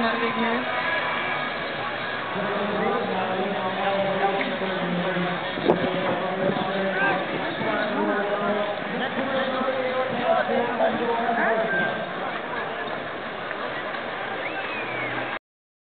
not ignorance.